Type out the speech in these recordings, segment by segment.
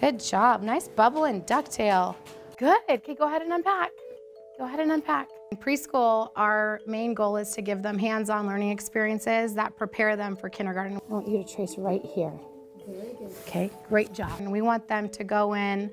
Good job. Nice bubble and ducktail. Good. Okay, go ahead and unpack. Go ahead and unpack. In preschool, our main goal is to give them hands-on learning experiences that prepare them for kindergarten. I want you to trace right here. Okay, great job. And we want them to go in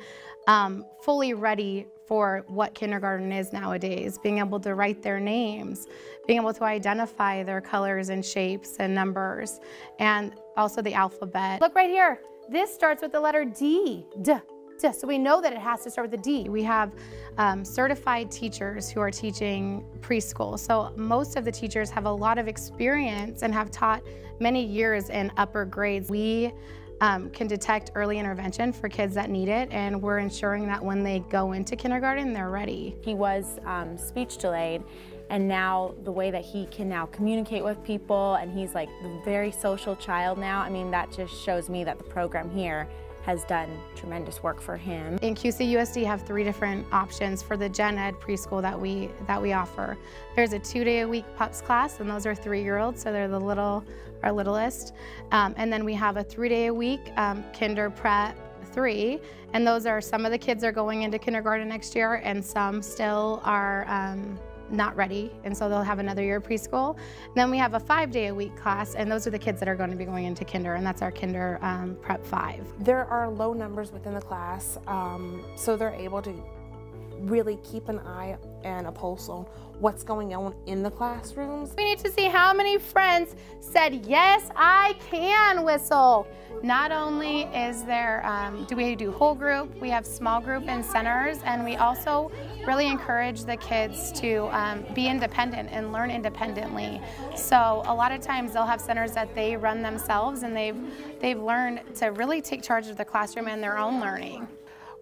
um, fully ready for what kindergarten is nowadays, being able to write their names, being able to identify their colors and shapes and numbers, and also the alphabet. Look right here. This starts with the letter D. D. D. So we know that it has to start with a D. We have um, certified teachers who are teaching preschool. So most of the teachers have a lot of experience and have taught many years in upper grades. We um, can detect early intervention for kids that need it, and we're ensuring that when they go into kindergarten, they're ready. He was um, speech delayed, and now the way that he can now communicate with people, and he's like a very social child now, I mean, that just shows me that the program here has done tremendous work for him. In QCUSD have three different options for the gen ed preschool that we that we offer. There's a two day a week pups class and those are three year olds so they're the little our littlest. Um, and then we have a three day a week um, kinder prep three and those are some of the kids are going into kindergarten next year and some still are um, not ready, and so they'll have another year of preschool. then we have a five day a week class, and those are the kids that are going to be going into kinder, and that's our kinder um, prep five. There are low numbers within the class, um, so they're able to really keep an eye and a pulse on what's going on in the classrooms. We need to see how many friends said, yes, I can whistle. Not only is there, um, do we do whole group, we have small group and centers, and we also really encourage the kids to um, be independent and learn independently. So a lot of times they'll have centers that they run themselves and they've, they've learned to really take charge of the classroom and their own learning.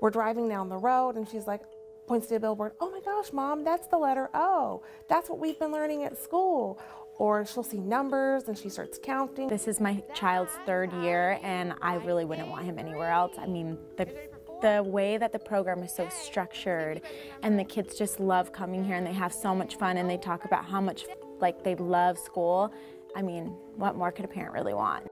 We're driving down the road and she's like, points to a billboard, oh my gosh, mom, that's the letter O. That's what we've been learning at school. Or she'll see numbers and she starts counting. This is my child's third year and I really wouldn't want him anywhere else. I mean, the, the way that the program is so structured and the kids just love coming here and they have so much fun and they talk about how much like they love school. I mean, what more could a parent really want?